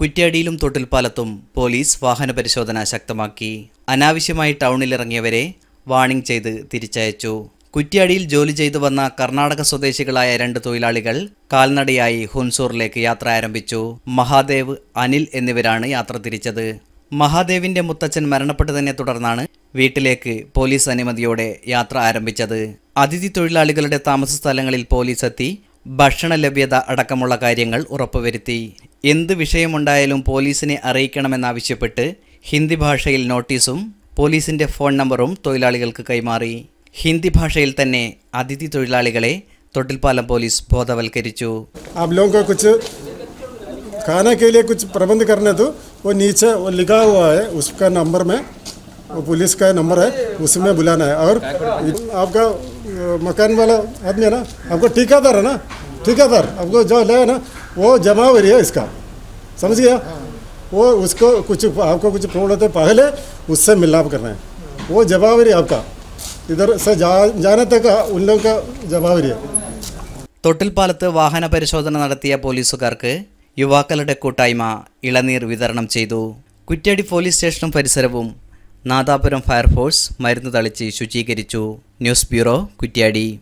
കുറ്റ്യാടിയിലും തൊട്ടിൽപ്പാലത്തും police വാഹന പരിശോധന ശക്തമാക്കി. അനാവശ്യമായി ടൗണിലിറങ്ങിയവരെ വാണിംഗ് ചെയ്ത് തിരിച്ചയച്ചു. കുറ്റ്യാടിയിൽ ജോലി ചെയ്തു വന്ന കർണാടക സ്വദേശികളായ രണ്ട് തൊഴിലാളികൾ കാൽനടയായി ഹുൻസൂറിലേക്ക് യാത്ര ആരംഭിച്ചു. മഹാദേവ് അനിൽ എന്നിവരാണ് യാത്ര തിരിച്ചത്. മഹാദേവിന്റെ മുത്തച്ഛൻ മരണപ്പെട്ടതിനെ തുടർന്നാണ് വീട്ടിലേക്ക് പോലീസ് അനുമതിയോടെ യാത്ര ആരംഭിച്ചത്. അതിഥി തൊഴിലാളികളുടെ താമസ സ്ഥലങ്ങളിൽ പോലീസ് എത്തി ഭക്ഷണ ലഭ്യത അടക്കമുള്ള കാര്യങ്ങൾ ഉറപ്പുവരുത്തി എന്ത് വിഷയമുണ്ടായാലും പോലീസിനെ അറിയിക്കണമെന്നാവശ്യപ്പെട്ട് ഹിന്ദി ഭാഷയിൽ നോട്ടീസും പോലീസിന്റെ ഫോൺ നമ്പറും തൊഴിലാളികൾക്ക് കൈമാറി ഹിന്ദി ഭാഷയിൽ തന്നെ അതിഥി തൊഴിലാളികളെ തൊട്ടിൽപ്പാലം പോലീസ് ബോധവൽക്കരിച്ചു आप लोगों को कुछ खाने के लिए कुछ प्रबंध करने दो वो नीचे वो लिखा हुआ है उसका नंबर में वो पुलिस का नंबर है उसमें बुलाना है और आपका अ, मकान वाला आदमी है ना आपको ठेकेदार है ना ठेकेदार आपको जो ले ना वो जमावरी है इसका समझ गया वो उसको कुछ आपको कुछ प्रॉब्लम होता है पहले उससे मिलाप करना है वो जमावरी आपका इधर से जा जाने तक उन लोगों का जमावरी है തൊട്ടിൽപ്പാലത്ത് വാഹന പരിശോധന നടത്തിയ പോലീസുകാർക്ക് യുവാക്കളുടെ കൂട്ടായ്മ ഇളനീർ വിതരണം ചെയ്തു കുറ്റ്യാടി പോലീസ് സ്റ്റേഷനും പരിസരവും നാദാപുരം ഫയർഫോഴ്സ് മരുന്ന് തളിച്ച് ശുചീകരിച്ചു. News bureau Kuttiadi.